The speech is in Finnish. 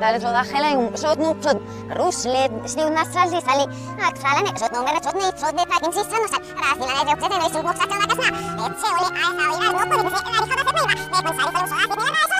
það er svo það heila yung shot nu shot ruslet stiu niinku nasrali siis, sali ak salane shot no niin, mera shot nei niin shot de takin si siis sano sal razila la de jokte no isu boksa tana kasna et se ole ai sa ira no ko de se ari kada niin se mei ba me kon sari salo so asi